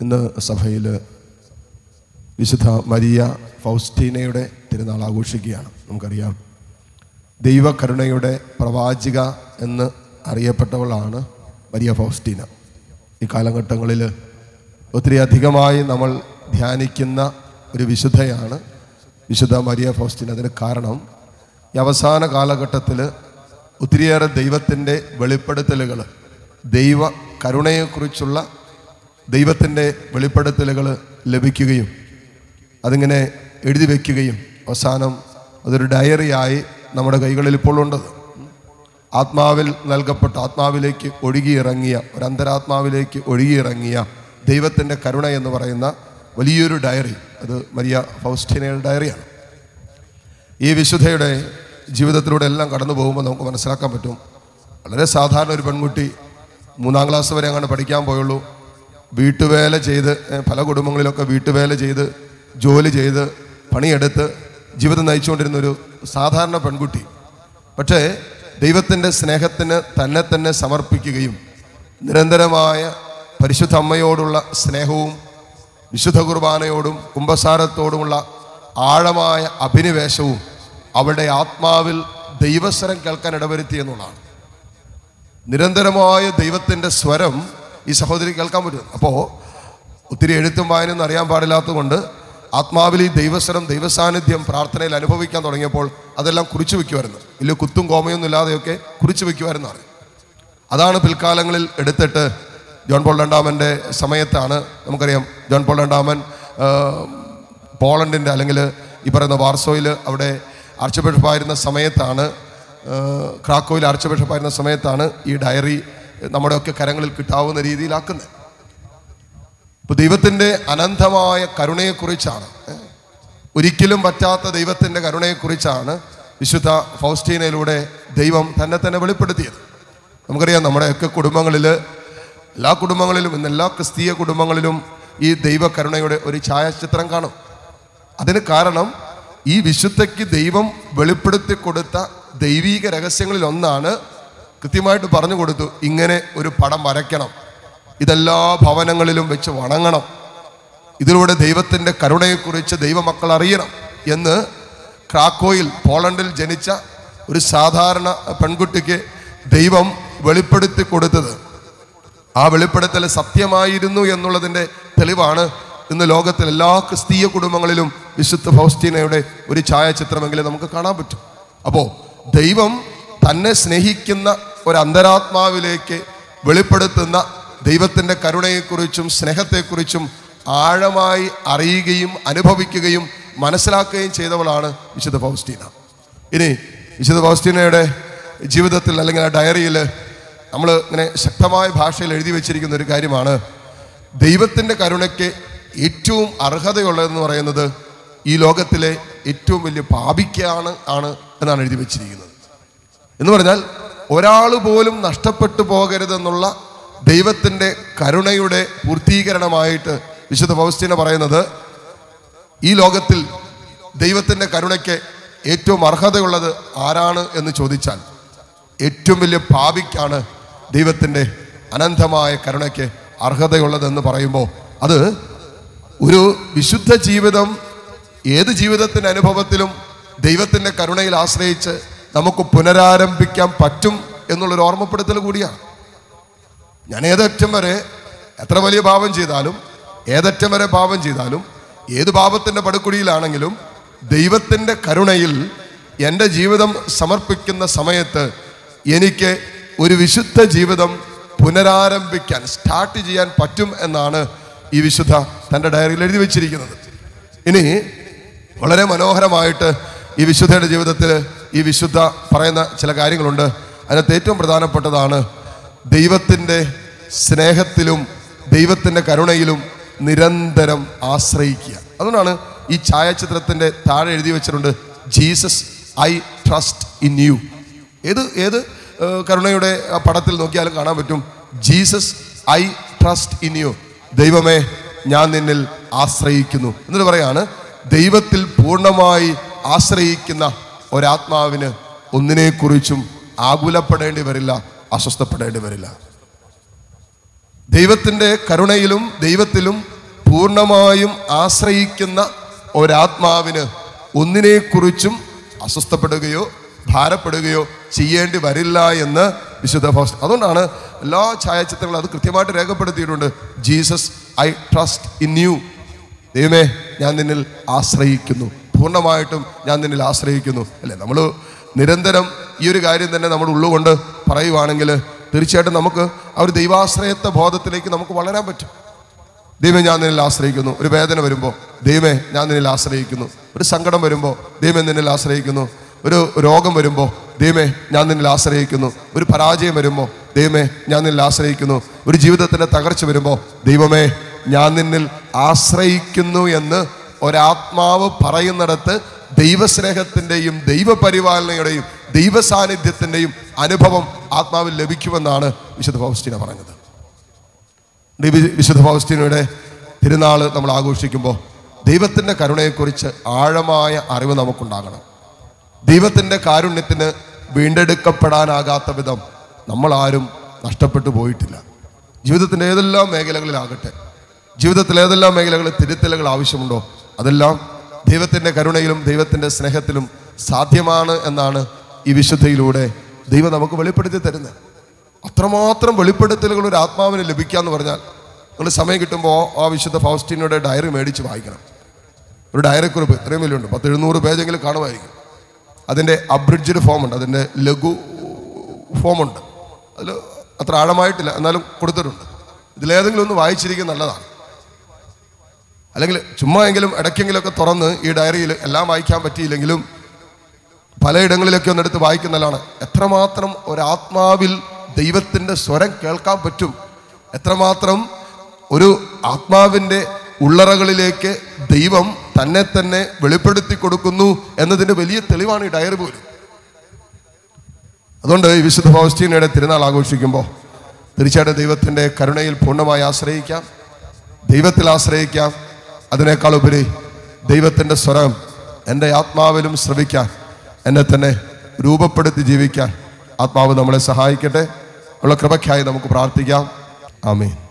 ഇന്ന് സഭയിൽ വിശുദ്ധ മരിയ ഫൗസ്റ്റീനയുടെ തിരുനാൾ ആഘോഷിക്കുകയാണ്. നമുക്കറിയാം. ദൈവകരുണയുടെ പ്രവാചിക എന്ന് അറിയപ്പെട്ടവളാണ് മരിയ ഫൗസ്റ്റീന ഈ കാലഘട്ടങ്ങളിൽ ഒത്തിരി അധികമായി നമ്മൾ ധ്യാനിക്കുന്ന ഒരു വിശുദ്ധയാണ് വിശുദ്ധ മരിയ ഫൗസ്റ്റീന അതിന് കാരണം ഈ അവസാന കാലഘട്ടത്തിൽ ഒത്തിരിയേറെ ദൈവത്തിന്റെ വെളിപ്പെടുത്തലുകൾ ദൈവ കരുണയെക്കുറിച്ചുള്ള ദൈവത്തിന്റെ വെളിപ്പെടുത്തലുകൾ ലഭിക്കുകയും അതിങ്ങനെ എഴുതി വയ്ക്കുകയും അവസാനം അതൊരു ഡയറിയായി നമ്മുടെ കൈകളിൽ ഇപ്പോൾ ഉണ്ടത് ആത്മാവിൽ നൽകപ്പെട്ട ആത്മാവിലേക്ക് ഒഴുകിയിറങ്ങിയ ഒരു അന്തരാത്മാവിലേക്ക് ഒഴുകിയിറങ്ങിയ ദൈവത്തിന്റെ കരുണ എന്ന് പറയുന്ന വലിയൊരു ഡയറി. അത് മരിയ ഫൗസ്റ്റിനയുടെ ഡയറിയാണ്. ഈ വിശുദ്ധയുടെ ജീവിതത്തിലൂടെ എല്ലാം കടന്നു പോകുമ്പോൾ നമുക്ക് മനസ്സിലാക്കാൻ പറ്റും. വളരെ സാധാരണ ഒരു പെൺകുട്ടി മൂന്നാം ക്ലാസ് വരെ അങ്ങനെ പഠിക്കാൻ പോയുള്ളൂ. വീട്ടുവേല ചെയ്ത് പല കുടുംബങ്ങളിലൊക്കെ വീട്ടുവേല ചെയ്ത് ജോലി ചെയ്ത് പണിയെടുത്ത് ജീവിതം നയിച്ചുകൊണ്ടിരുന്ന ഒരു സാധാരണ പെൺകുട്ടി. പക്ഷേ ദൈവത്തിന്റെ സ്നേഹത്തിന് തന്നെ തന്നെ സമർപ്പിക്കുകയും നിരന്തരമായ പരിശുദ്ധ അമ്മയോടുള്ള സ്നേഹവും വിശുദ്ധ കുർബാനയോടും കുംഭസാരത്തോടുമുള്ള ആഴമായ അഭിനിവേശവും അവളുടെ ആത്മാവിൽ ദൈവസ്വരം കേൾക്കാൻ ഇടവരുത്തി എന്നുള്ളതാണ്. നിരന്തരമായ ദൈവത്തിന്റെ സ്വരം ഈ സഹോദരി കേൾക്കാൻ പറ്റും. അപ്പോൾ ഒത്തിരി എഴുത്തും വായനയൊന്നും അറിയാൻ പാടില്ലാത്തതുകൊണ്ട് ആത്മാവിൽ ഈ ദൈവസ്വരം ദൈവസാന്നിധ്യം പ്രാർത്ഥനയിൽ അനുഭവിക്കാൻ തുടങ്ങിയപ്പോൾ അതെല്ലാം കുറിച്ചു വെക്കുമായിരുന്നു. വലിയ കുത്തും കോമയൊന്നും ഇല്ലാതെയൊക്കെ കുറിച്ചു വെക്കുമായിരുന്നാണ് അതാണ് പിൽക്കാലങ്ങളിൽ എടുത്തിട്ട് ജോൺ പോൾ രണ്ടാമന്റെ സമയത്താണ് നമുക്കറിയാം ജോൺ പോൾ രണ്ടാമൻ പോളണ്ടിന്റെ അല്ലെങ്കിൽ ഈ പറയുന്ന വാർസോയിൽ അവിടെ ആർച്ച് ബിഷപ്പായിരുന്ന സമയത്താണ് ക്രാക്കോയിൽ ആർച്ച് ബിഷപ്പായിരുന്ന സമയത്താണ് ഈ ഡയറി നമ്മുടെയൊക്കെ കരങ്ങളിൽ കിട്ടാവുന്ന രീതിയിലാക്കുന്നത്. ഇപ്പൊ ദൈവത്തിന്റെ അനന്തമായ കരുണയെക്കുറിച്ചാണ്. ഒരിക്കലും പറ്റാത്ത ദൈവത്തിന്റെ കരുണയെക്കുറിച്ചാണ് വിശുദ്ധ ഫൗസ്റ്റീനയിലൂടെ ദൈവം തന്നെ തന്നെ വെളിപ്പെടുത്തിയത്. നമുക്കറിയാം നമ്മുടെയൊക്കെ കുടുംബങ്ങളിൽ എല്ലാ കുടുംബങ്ങളിലും ഇന്ന് എല്ലാ ക്രിസ്തീയ കുടുംബങ്ങളിലും ഈ ദൈവകരുണയുടെ ഒരു ഛായാചിത്രം കാണും. അതിന് കാരണം ഈ വിശുദ്ധയ്ക്ക് ദൈവം വെളിപ്പെടുത്തി കൊടുത്ത ദൈവീക രഹസ്യങ്ങളിൽ ഒന്നാണ് കൃത്യമായിട്ട് പറഞ്ഞു കൊടുത്തു ഇങ്ങനെ ഒരു പടം വരയ്ക്കണം. ഇതെല്ലാ ഭവനങ്ങളിലും വെച്ച് വണങ്ങണം. ഇതിലൂടെ ദൈവത്തിന്റെ കരുണയെക്കുറിച്ച് ദൈവമക്കൾ അറിയണം എന്ന് ക്രാക്കോയിൽ പോളണ്ടിൽ ജനിച്ച ഒരു സാധാരണ പെൺകുട്ടിക്ക് ദൈവം വെളിപ്പെടുത്തി കൊടുത്തത്. ആ വെളിപ്പെടുത്തൽ സത്യമായിരുന്നു എന്നുള്ളതിന്റെ തെളിവാണ് ഇന്ന് ലോകത്തിലെ എല്ലാ ക്രിസ്തീയ കുടുംബങ്ങളിലും വിശുദ്ധ ഫൗസ്റ്റീനയുടെ ഒരു ഛായാചിത്രമെങ്കിലും നമുക്ക് കാണാൻ പറ്റും. അപ്പോൾ ദൈവം തന്നെ സ്നേഹിക്കുന്ന ഒരു അന്തരാത്മാവിലേക്ക് വെളിപ്പെടുത്തുന്ന ദൈവത്തിന്റെ കരുണയെക്കുറിച്ചും സ്നേഹത്തെക്കുറിച്ചും ആഴമായി അറിയുകയും അനുഭവിക്കുകയും മനസ്സിലാക്കുകയും ചെയ്തവളാണ് വിശുദ്ധ ഫൗസ്റ്റീന. ഇനി വിശുദ്ധ ഫൗസ്റ്റീനയുടെ ജീവിതത്തിൽ അല്ലെങ്കിൽ ആ ഡയറിയിൽ നമ്മൾ ഇങ്ങനെ ശക്തമായ ഭാഷയിൽ എഴുതി വെച്ചിരിക്കുന്ന ഒരു കാര്യമാണ്. ദൈവത്തിന്റെ കരുണയ്ക്ക് ഏറ്റവും അർഹതയുള്ളതെന്ന് പറയുന്നത് ഈ ലോകത്തിലെ ഏറ്റവും വലിയ പാപിക്കാണ് ആണ് എന്നാണ് എഴുതി വെച്ചിരിക്കുന്നത്. എന്ന് പറഞ്ഞാൽ ഒരാൾ പോലും നഷ്ടപ്പെട്ടു പോകരുതെന്നുള്ള ദൈവത്തിന്റെ കരുണയുടെ പൂർത്തീകരണമായിട്ട് വിശുദ്ധ ഫൗസ്റ്റീന പറയുന്നത് ഈ ലോകത്തിൽ ദൈവത്തിന്റെ കരുണയ്ക്ക് ഏറ്റവും അർഹതയുള്ളത് ആരാണ് എന്ന് ചോദിച്ചാൽ ഏറ്റവും വലിയ പാപിക്കാണ് ദൈവത്തിന്റെ അനന്തമായ കരുണയ്ക്ക് അർഹതയുള്ളതെന്ന് പറയുമ്പോൾ അത് ഒരു വിശുദ്ധ ജീവിതം ഏത് ജീവിതത്തിന്റെ അനുഭവത്തിലും ദൈവത്തിന്റെ കരുണയിൽ ആശ്രയിച്ച് നമുക്ക് പുനരാരംഭിക്കാൻ പറ്റും എന്നുള്ളൊരു ഓർമ്മപ്പെടുത്തൽ കൂടിയാണ്. ഞാൻ ഏതറ്റം വരെ എത്ര വലിയ പാപം ചെയ്താലും ഏതറ്റം വരെ പാപം ചെയ്താലും ഏത് പാപത്തിന്റെ പടുക്കുടിയിലാണെങ്കിലും ദൈവത്തിന്റെ കരുണയിൽ എന്റെ ജീവിതം സമർപ്പിക്കുന്ന സമയത്ത് എനിക്ക് ഒരു വിശുദ്ധ ജീവിതം പുനരാരംഭിക്കാൻ സ്റ്റാർട്ട് ചെയ്യാൻ പറ്റും എന്നാണ് ഈ വിശുദ്ധ തന്റെ ഡയറിയിൽ എഴുതി വെച്ചിരിക്കുന്നത്. ഇനി വളരെ മനോഹരമായിട്ട് ഈ വിശുദ്ധയുടെ ജീവിതത്തിൽ ഈ വിശുദ്ധ പറയുന്ന ചില കാര്യങ്ങളുണ്ട്. അതിനകത്ത് ഏറ്റവും പ്രധാനപ്പെട്ടതാണ് ദൈവത്തിന്റെ സ്നേഹത്തിലും ദൈവത്തിന്റെ കരുണയിലും നിരന്തരം ആശ്രയിക്കുക. അതുകൊണ്ടാണ് ഈ ഛായാചിത്രത്തിന്റെ താഴെ എഴുതി വെച്ചിട്ടുണ്ട് Jesus I trust in you. ഏത് ഏത് കരുണയുടെ പടത്തിൽ നോക്കിയാലും കാണാൻ പറ്റും Jesus I trust in you. ദൈവമേ ഞാൻ നിന്നിൽ ആശ്രയിക്കുന്നു. എന്നിട്ട് പറയാണ് ദൈവത്തിൽ പൂർണമായി ആശ്രയിക്കുന്ന ഒരാത്മാവിന് ഒന്നിനെക്കുറിച്ചും ആകുലപ്പെടേണ്ടി വരില്ല അസ്വസ്ഥപ്പെടേണ്ടി വരില്ല. ദൈവത്തിന്റെ കരുണയിലും ദൈവത്തിലും പൂർണമായും ആശ്രയിക്കുന്ന ഒരാത്മാവിന് ഒന്നിനെക്കുറിച്ചും അസ്വസ്ഥപ്പെടുകയോ ഭാരപ്പെടുകയോ ചെയ്യേണ്ടി വരില്ല എന്ന് വിശുദ്ധ ഫൗസ്റ്റ്. അതുകൊണ്ടാണ് എല്ലാ ഛായാചിത്രങ്ങളും അത് കൃത്യമായിട്ട് രേഖപ്പെടുത്തിയിട്ടുണ്ട്. Jesus I trust in you. ദൈവമേ ഞാൻ നിന്നിൽ ആശ്രയിക്കുന്നു. പൂർണമായിട്ടും ഞാൻ നിന്നിൽ ആശ്രയിക്കുന്നു. അല്ലേ? നമ്മൾ നിരന്തരം ഈ ഒരു കാര്യം തന്നെ നമ്മുടെ ഉള്ളുകൊണ്ട് പറയുവാണെങ്കിൽ തീർച്ചയായിട്ടും നമുക്ക് ആ ഒരു ദൈവാശ്രയത്വ ബോധത്തിലേക്ക് നമുക്ക് വളരാൻ പറ്റും. ദൈവം ഞാൻ നിന്നിൽ ആശ്രയിക്കുന്നു. ഒരു വേദന വരുമ്പോൾ ദൈവമേ ഞാൻ നിന്നിൽ ആശ്രയിക്കുന്നു. ഒരു സങ്കടം വരുമ്പോൾ ദൈവം നിന്നിൽ ആശ്രയിക്കുന്നു. ഒരു രോഗം വരുമ്പോൾ ദൈവമേ ഞാൻ നിന്നിൽ ആശ്രയിക്കുന്നു. ഒരു പരാജയം വരുമ്പോൾ ദൈവമേ ഞാൻ നിന്നിൽ ആശ്രയിക്കുന്നു. ഒരു ജീവിതത്തിന്റെ തകർച്ച വരുമ്പോൾ ദൈവമേ ഞാൻ നിന്നിൽ ആശ്രയിക്കുന്നു എന്ന് ഒരാത്മാവ് പറയുന്നിടത്ത് ദൈവസ്നേഹത്തിന്റെയും ദൈവപരിപാലനയുടെയും ദൈവസാന്നിധ്യത്തിന്റെയും അനുഭവം ആത്മാവിൽ ലഭിക്കുമെന്നാണ് വിശുദ്ധ ഫൗസ്റ്റീന പറഞ്ഞത്. വിശുദ്ധ ഫൗസ്റ്റീനയുടെ തിരുനാൾ നമ്മൾ ആഘോഷിക്കുമ്പോൾ ദൈവത്തിന്റെ കരുണയെക്കുറിച്ച് ആഴമായ അറിവ് നമുക്കുണ്ടാകണം. ദൈവത്തിന്റെ കാരുണ്യത്തിന് വീണ്ടെടുക്കപ്പെടാനാകാത്ത വിധം നമ്മളാരും നഷ്ടപ്പെട്ടു പോയിട്ടില്ല. ജീവിതത്തിന്റെ ഏതെല്ലാം മേഖലകളിലാകട്ടെ ജീവിതത്തിൽ ഏതെല്ലാം മേഖലകളിൽ തിരുത്തലുകൾ ആവശ്യമുണ്ടോ അതെല്ലാം ദൈവത്തിന്റെ കരുണയിലും ദൈവത്തിന്റെ സ്നേഹത്തിലും സാധ്യമാണ് എന്നാണ് ഈ വിശുദ്ധയിലൂടെ ദൈവം നമുക്ക് വെളിപ്പെടുത്തി തരുന്നത്. അത്രമാത്രം വെളിപ്പെടുത്തലുകൾ ഒരു ആത്മാവിന് ലഭിക്കുക ലഭിക്കാന്ന് പറഞ്ഞാൽ നിങ്ങൾ സമയം കിട്ടുമ്പോൾ ആ വിശുദ്ധ ഫൗസ്റ്റീനയുടെ ഡയറി മേടിച്ച് വായിക്കണം. ഒരു ഡയറി കുറിപ്പ് ഇത്രയും വലിയുണ്ട്. പത്ത് എഴുന്നൂറ് പേജെങ്കിലും കാണുമായിരിക്കും. അതിന്റെ അബ്രിഡ്ജഡ് ഫോമുണ്ട് അതിന്റെ ലഘു ഫോമുണ്ട് അതിൽ അത്ര ആഴമായിട്ടില്ല. എന്നാലും കൊടുത്തിട്ടുണ്ട്. ഇതിലേതെങ്കിലും ഒന്ന് വായിച്ചിരിക്കുന്നത് നല്ലതാണ്. അല്ലെങ്കിൽ ചുമ്മാ എങ്കിലും ഇടയ്ക്കെങ്കിലുമൊക്കെ തുറന്ന് ഈ ഡയറിയിൽ എല്ലാം വായിക്കാൻ പറ്റിയില്ലെങ്കിലും പലയിടങ്ങളിലൊക്കെ ഒന്നെടുത്ത് വായിക്കുന്നതാണ്. എത്രമാത്രം ഒരാത്മാവിൽ ദൈവത്തിന്റെ സ്വരം കേൾക്കാൻ പറ്റും. എത്രമാത്രം ഒരു ആത്മാവിന്റെ ഉള്ളറകളിലേക്ക് ദൈവം തന്നെ തന്നെ വെളിപ്പെടുത്തി കൊടുക്കുന്നു എന്നതിന്റെ വലിയ തെളിവാണ് ഈ ഡയറി പോലും. അതുകൊണ്ട് ഈ വിശുദ്ധ ഫൗസ്റ്റീനയുടെ തിരുനാൾ ആഘോഷിക്കുമ്പോൾ തീർച്ചയായിട്ടും ദൈവത്തിന്റെ കരുണയിൽ പൂർണമായി ആശ്രയിക്കാം. ദൈവത്തിൽ ആശ്രയിക്കാം. അതിനേക്കാൾ ഉപരി ദൈവത്തിന്റെ സ്വരം എന്റെ ആത്മാവിലും ശ്രവിക്കാൻ എന്നെ തന്നെ രൂപപ്പെടുത്തി ജീവിക്കാൻ ആത്മാവ് നമ്മളെ സഹായിക്കട്ടെ. ഉള്ള കൃപയ്ക്കായി നമുക്ക് പ്രാർത്ഥിക്കാം. ആമീൻ.